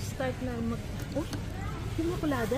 nag-start na mag... Oh, yung makulada?